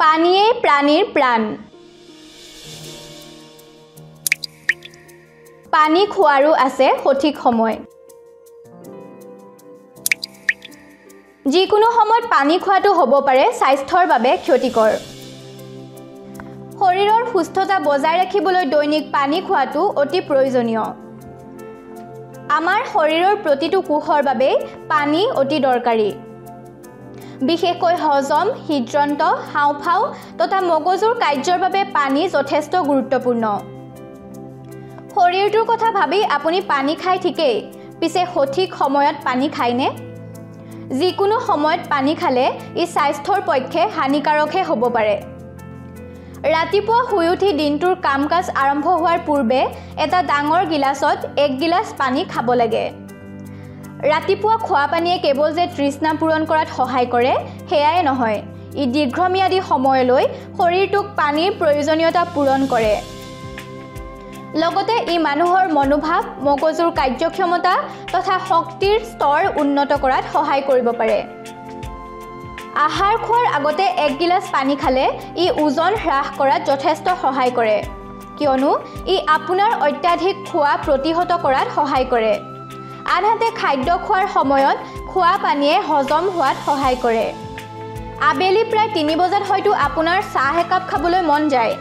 পানীয়েই প্ৰাণীৰ প্ৰাণ। পানী খোৱাৰো আছে সঠিক সময়। যিকোনো সময়ত পানী খোৱাটো হ'ব পাৰে স্বাস্থ্যৰ বাবে ক্ষতিকৰ। শৰীৰৰ সুস্থতা বজাই ৰাখিবলৈ দৈনিক পানী খোৱাটো অতি প্ৰয়োজনীয়। আমাৰ শৰীৰৰ প্ৰতিটো কোষৰ বাবেই পানী অতি দৰকাৰী। বিশেষকৈ হজম হৃদযন্ত্ৰ হাওঁফাওঁ তথা মগজুৰ কাৰ্যৰ বাবে পানী যথেষ্ট গুৰুত্বপূৰ্ণ। শৰীৰটোৰ কথা ভাবি আপুনি পানী খাই ঠিকেই পিছে সঠিক সময়ত পানী খায়নে? যিকোনো সময়ত পানী খালে ই স্বাস্থ্যৰ পক্ষে হানিকাৰকহে হ'ব পাৰে। ৰাতিপুৱা শুই উঠি দিনটোৰ কাম কাজ আৰম্ভ হোৱাৰ পূৰ্বে এটা ডাঙৰ গিলাচত এক গিলাচ পানী খাব লাগে। ৰাতিপুৱা খোৱা পানীয়ে কেৱল যে তৃষ্ণা পূৰণ কৰাত সহায় কৰে সেয়াই নহয়। ই দীৰ্ঘম্যাদী সময়লৈ শৰীৰটোক পানীৰ প্ৰয়োজনীয়তা পূৰণ কৰে। লগতে ই মানুহৰ মনোভাৱ মগজুৰ কাৰ্যক্ষমতা তথা শক্তিৰ স্তৰ উন্নত কৰাত সহায় কৰিব পাৰে। আহাৰ খোৱাৰ আগতে এক গিলাচ পানী খালে ই ওজন হ্ৰাস কৰাত যথেষ্ট সহায় কৰে। কিয়নো ই আপোনাৰ অত্যাধিক খোৱা প্ৰতিহত কৰাত সহায় কৰে। আনহাতে খাদ্য খোৱাৰ সময়ত খোৱা পানীয়ে হজম হোৱাত সহায় কৰে। আবেলি প্ৰায় তিনি বজাত হয়তো আপোনাৰ চাহ একাপ খাবলৈ মন যায়।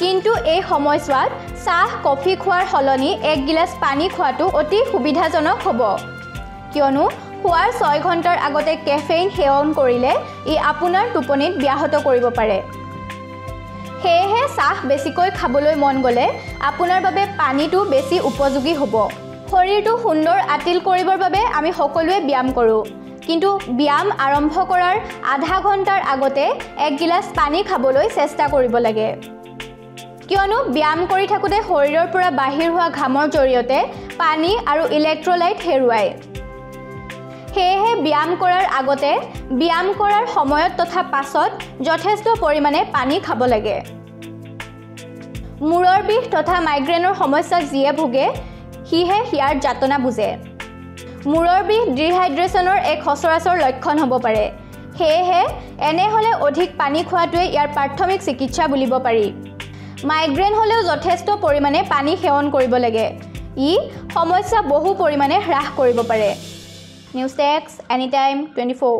কিন্তু এই সময়ছোৱাত চাহ কফি খোৱাৰ সলনি এক গিলাচ পানী খোৱাটো অতি সুবিধাজনক হ'ব। কিয়নো খোৱাৰ ছয় ঘণ্টাৰ আগতে কেফেইন সেৱন কৰিলে ই আপোনাৰ টোপনিত ব্যাহত কৰিব পাৰে। সেয়েহে চাহ বেছিকৈ খাবলৈ মন গ'লে আপোনাৰ বাবে পানীটো বেছি উপযোগী হ'ব। শৰীৰটো সুন্দৰ আতিল কৰিবৰ বাবে আমি সকলোৱে ব্যায়াম কৰোঁ। কিন্তু ব্যায়াম আৰম্ভ কৰাৰ আধা ঘণ্টাৰ আগতে এক গিলাচ পানী খাবলৈ চেষ্টা কৰিব লাগে। কিয়নো ব্যায়াম কৰি থাকোঁতে শৰীৰৰ পৰা বাহিৰ হোৱা ঘামৰ জৰিয়তে পানী আৰু ইলেক্ট্ৰলাইট হেৰুৱায়। সেয়েহে ব্যায়াম কৰাৰ আগতে ব্যায়াম কৰাৰ সময়ত তথা পাছত যথেষ্ট পৰিমাণে পানী খাব লাগে। মূৰৰ বিষ তথা মাইগ্ৰেনৰ সমস্যাত যিয়ে ভোগে সিহে সিয়াৰ যাতনা বুজে। মূৰৰ বিষ ডিহাইড্ৰেশ্যনৰ এক সচৰাচৰ লক্ষণ হ'ব পাৰে। সেয়েহে এনে হ'লে অধিক পানী খোৱাটোৱে ইয়াৰ প্ৰাথমিক চিকিৎসা বুলিব পাৰি। মাইগ্ৰেন হ'লেও যথেষ্ট পৰিমাণে পানী সেৱন কৰিব লাগে। ই সমস্যা বহু পৰিমাণে হ্ৰাস কৰিব পাৰে। News takes any time twenty four.